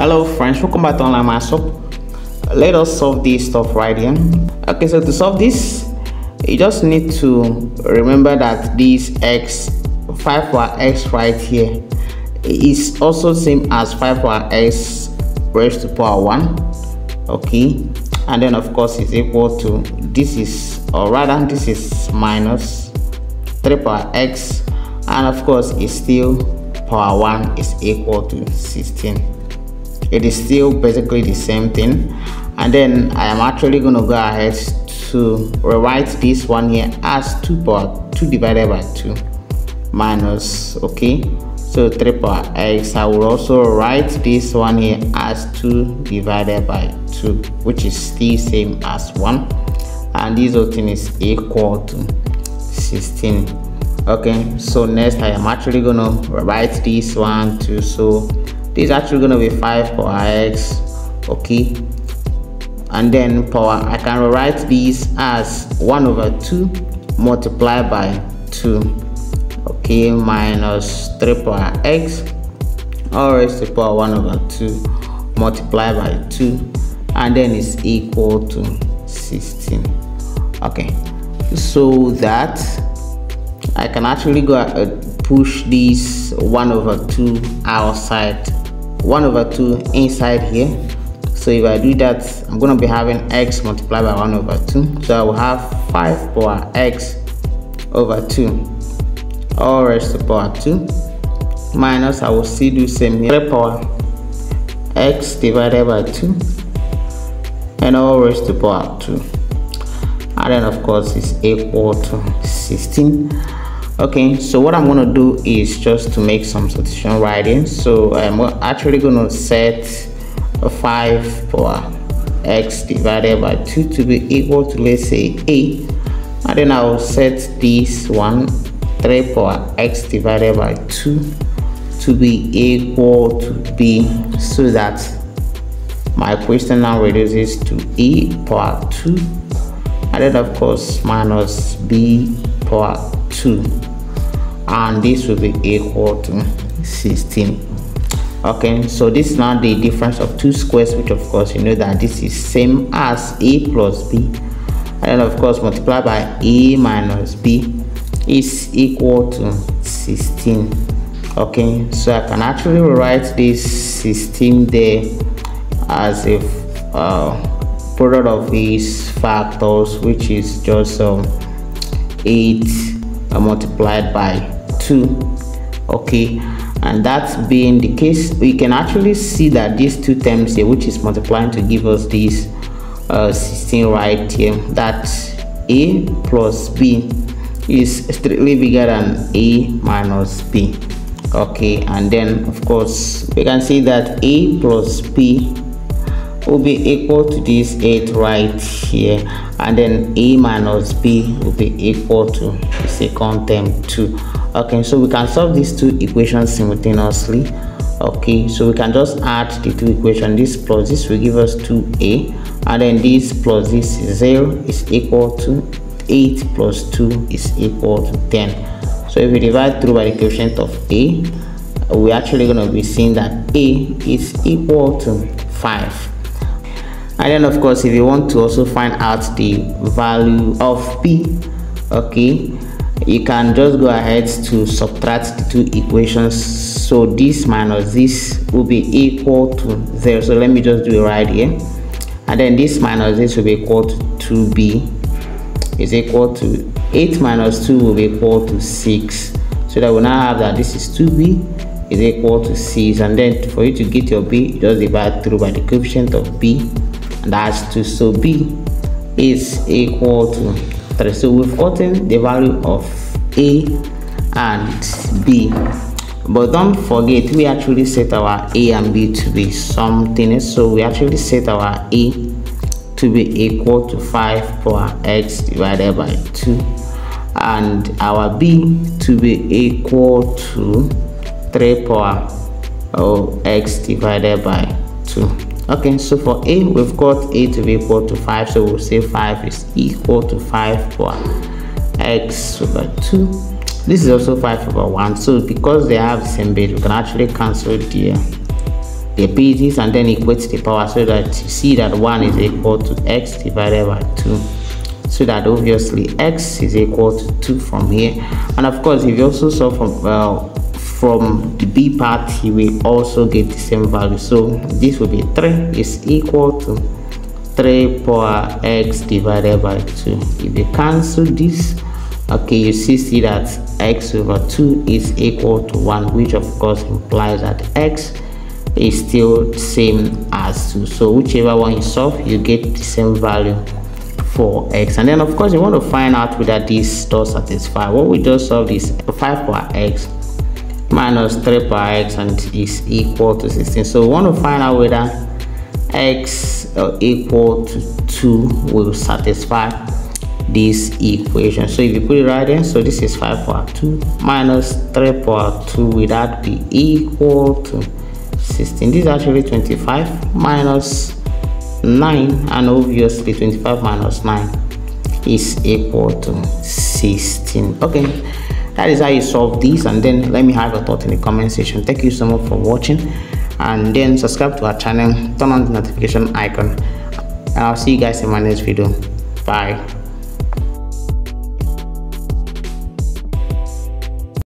hello friends. Welcome back to online math let us solve this stuff right here. Okay so to solve this you just need to remember that this x 5 power x right here is also same as 5 power x raised to power 1 okay and then of course is equal to this is or rather this is minus 3 power x and of course it's still power 1 is equal to 16 it is still basically the same thing. And then I am actually going to go ahead to rewrite this one here as 2 power 2 divided by 2 minus okay? So 3 power x I will also write this one here as 2 divided by 2 which is still same as 1 and this whole thing is equal to 16 okay so next I am actually gonna write this one too. So this is actually gonna be 5 power x okay? And then power I can write this as 1 over 2 multiplied by 2 okay? Minus 3 power x all raised to power 1 over 2 multiplied by 2 and then it's equal to 16 okay? So that I can actually go and push this 1 over 2 outside 1 over 2 inside here. So if I do that I'm gonna be having x multiplied by 1 over 2 so I will have 5 power x over 2 all raised to power 2 minus I will still do same here. 3 power x divided by 2 and all raised to power 2 and then of course is equal to 16 okay so what I'm gonna do is just to make some substitution writing. So um, I'm actually gonna set a 5 power x divided by 2 to be equal to let's say a. And then I will set this one 3 power x divided by 2 to be equal to b so that my question now reduces to a power 2 and then of course minus b power 2 and this will be equal to 16 okay so this is now the difference of two squares which of course you know that this is same as a plus b. And of course multiply by a minus b is equal to 16 okay so i can actually write this 16 there as if uh, product of these factors which is just um, 8 uh, multiplied by 2 okay and that being the case. We can actually see that these two terms here which is multiplying to give us this uh, 16 right here that a plus b is strictly bigger than a minus b. Okay and then of course we can see that a plus b will be equal to this 8 right here and then a minus b will be equal to the second term 2 okay so we can solve these two equations simultaneously. Okay so we can just add the two equations. This plus this will give us 2a and then this plus this is 0 is equal to 8 plus 2 is equal to 10 so if we divide through by the coefficient of a we're actually going to be seeing that a is equal to 5 and then of course if you want to also find out the value of p okay you can just go ahead to subtract the two equations. So this minus this will be equal to 0 so let me just do it right here. And then this minus this will be equal to 2b is equal to 8 minus 2 will be equal to 6 so that we now have that this is 2b is equal to 6 and then for you to get your b just divide through by the coefficient of b. And that's 2 so b is equal to 3 so we've gotten the value of a and b. But don't forget we actually set our a and b to be something. So we actually set our a to be equal to 5 power x divided by 2 and our b to be equal to 3 power oh, x divided by 2 okay so for a we've got a to be equal to 5 so we'll say 5 is equal to 5 power x over 2 this is also 5 over 1 so because they have the same base we can actually cancel the the basis and then equate the power so that you see that 1 is equal to x divided by 2 so that obviously x is equal to 2 from here. And of course if you also solve from uh, from the b part you will also get the same value. So this will be 3 is equal to 3 power x divided by 2 if you cancel this okay you see see that x over 2 is equal to 1 which of course implies that x is still same as 2 so whichever one you solve you get the same value for x. And then of course you want to find out whether this does satisfy. What we just solved is 5 power x minus 3 by x and is equal to 16 so we want to find out whether x equal to 2 will satisfy this equation. So if you put it right there so this is 5 power 2 minus 3 power 2 will that be equal to 16 this is actually 25 minus 9 and obviously 25 minus 9 is equal to 16 okay that is how you solve these and then let me have a thought in the comment section. Thank you so much for watching and then subscribe to our channel. Turn on the notification icon. And i'll see you guys in my next video. Bye